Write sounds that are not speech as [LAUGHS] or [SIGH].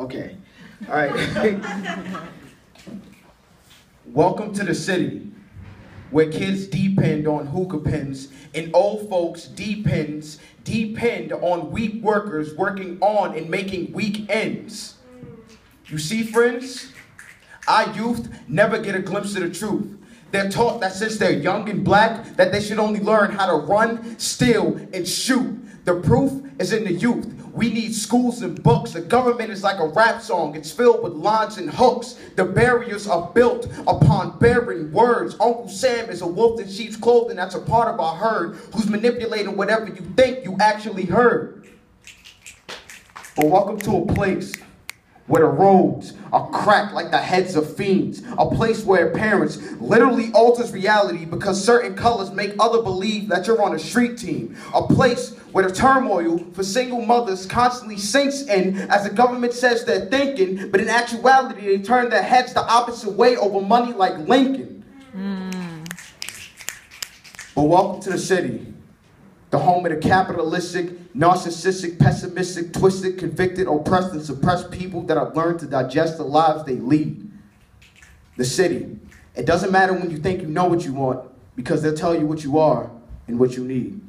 Okay. All right. [LAUGHS] Welcome to the city where kids depend on hookah pens and old folks depends depend on weak workers working on and making weak ends. You see, friends, our youth never get a glimpse of the truth. They're taught that since they're young and black, that they should only learn how to run, steal, and shoot. The proof is in the youth. We need schools and books. The government is like a rap song. It's filled with lines and hooks. The barriers are built upon bearing words. Uncle Sam is a wolf in sheep's clothing that's a part of our herd who's manipulating whatever you think you actually heard. But welcome to a place where the roads are cracked like the heads of fiends. A place where parents literally alters reality because certain colors make other believe that you're on a street team. A place where the turmoil for single mothers constantly sinks in as the government says they're thinking, but in actuality they turn their heads the opposite way over money like Lincoln. Mm. But welcome to the city the home of the capitalistic, narcissistic, pessimistic, twisted, convicted, oppressed, and suppressed people that have learned to digest the lives they lead. The city. It doesn't matter when you think you know what you want, because they'll tell you what you are and what you need.